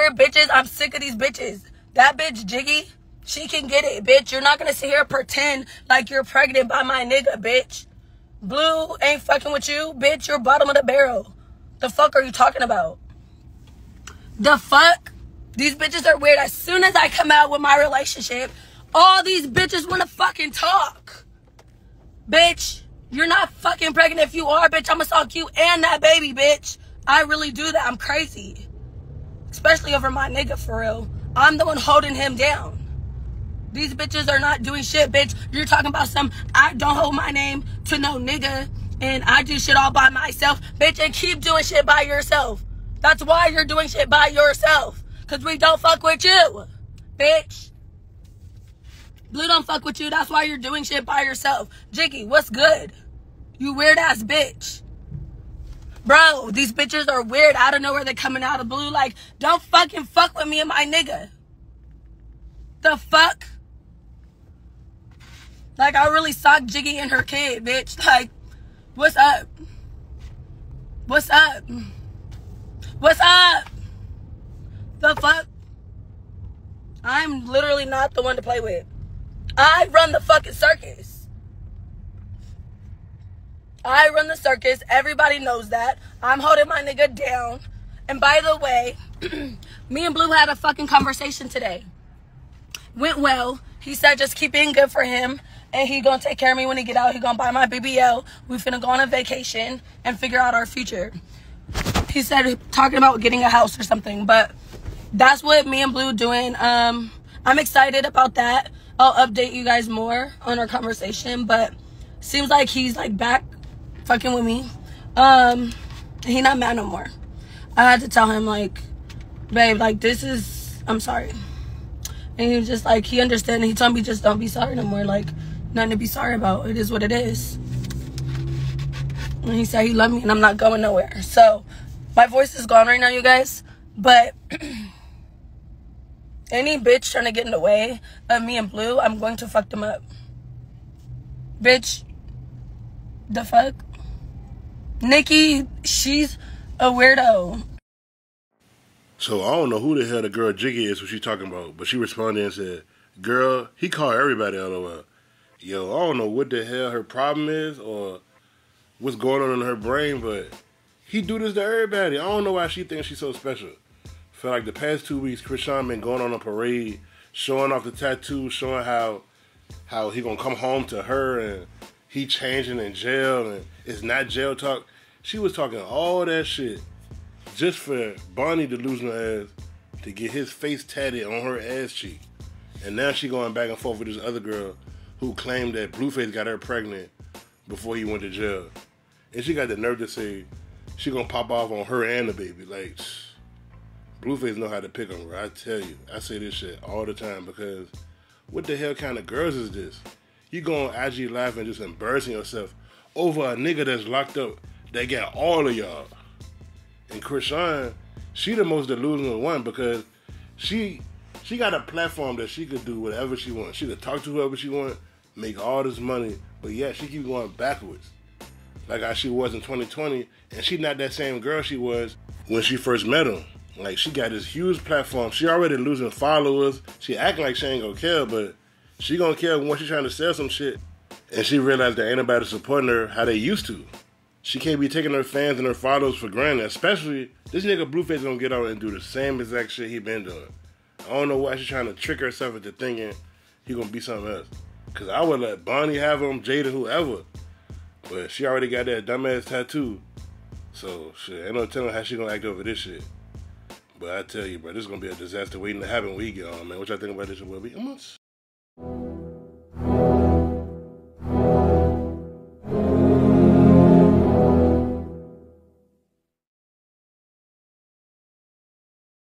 weird bitches. I'm sick of these bitches. That bitch Jiggy, she can get it, bitch. You're not gonna sit here pretend like you're pregnant by my nigga, bitch. Blue ain't fucking with you, bitch. You're bottom of the barrel. The fuck are you talking about? The fuck? These bitches are weird. As soon as I come out with my relationship, all these bitches wanna fucking talk. Bitch, you're not fucking pregnant. If you are, bitch, I'ma stalk you and that baby, bitch. I really do that. I'm crazy. Especially over my nigga, for real. I'm the one holding him down. These bitches are not doing shit, bitch. You're talking about some, I don't hold my name to no nigga and I do shit all by myself, bitch, and keep doing shit by yourself. That's why you're doing shit by yourself. Cause we don't fuck with you, bitch. Blue don't fuck with you. That's why you're doing shit by yourself. Jiggy, what's good? You weird ass bitch. Bro, these bitches are weird. I don't know where they're coming out of blue. Like, don't fucking fuck with me and my nigga. The fuck? Like, I really socked Jiggy and her kid, bitch. Like, what's up? What's up? What's up? The fuck? I'm literally not the one to play with. I run the fucking circus. I run the circus. Everybody knows that. I'm holding my nigga down. And by the way, me and Blue had a fucking conversation today. Went well. He said just keep being good for him. And he gonna take care of me when he get out. He gonna buy my BBL. We finna go on a vacation and figure out our future. He said talking about getting a house or something. But that's what me and Blue doing. Um, I'm excited about that. I'll update you guys more on our conversation. But seems like he's like back fucking with me. Um, he not mad no more. I had to tell him like, babe, like this is I'm sorry. And he was just like he understood and he told me just don't be sorry no more. Like nothing to be sorry about. It is what it is. And he said he loved me and I'm not going nowhere. So my voice is gone right now, you guys. But any bitch trying to get in the way of me and Blue, I'm going to fuck them up. Bitch, the fuck? Nikki, she's a weirdo. So I don't know who the hell the girl Jiggy is, what she talking about, but she responded and said, "Girl, he called everybody LOL. Yo, I don't know what the hell her problem is or what's going on in her brain, but he do this to everybody. I don't know why she thinks she's so special. Feel like the past two weeks, Chrisean been going on a parade, showing off the tattoos, showing how how he gonna come home to her and he changing in jail and it's not jail talk. She was talking all that shit just for Bonnie to lose her ass to get his face tatted on her ass cheek. And now she going back and forth with this other girl who claimed that Blueface got her pregnant before he went to jail. And she got the nerve to say she gonna pop off on her and the baby. Like Blueface know how to pick her. I tell you, I say this shit all the time because what the hell kind of girls is this? You go on IG Live and just embarrassing yourself over a nigga that's locked up that got all of y'all. And Chrisean, she the most delusional one because she she got a platform that she could do whatever she wants. She could talk to whoever she wants, make all this money, but yet she keep going backwards. Like how she was in 2020, and she not that same girl she was when she first met him. Like she got this huge platform. She already losing followers. She acting like she ain't gonna care, but she gonna care when she trying to sell some shit. And she realized that ain't nobody supporting her how they used to. She can't be taking her fans and her followers for granted. Especially this nigga Blueface gonna get out and do the same exact shit he been doing. I don't know why she's trying to trick herself into thinking he gonna be something else. Cause I would let Bonnie have him, Jada, whoever. But she already got that dumbass tattoo. So shit, ain't no telling how she gonna act over this shit. But I tell you, bro, this is gonna be a disaster waiting to happen when we get on, man. What y'all think about this? Will be. Thank you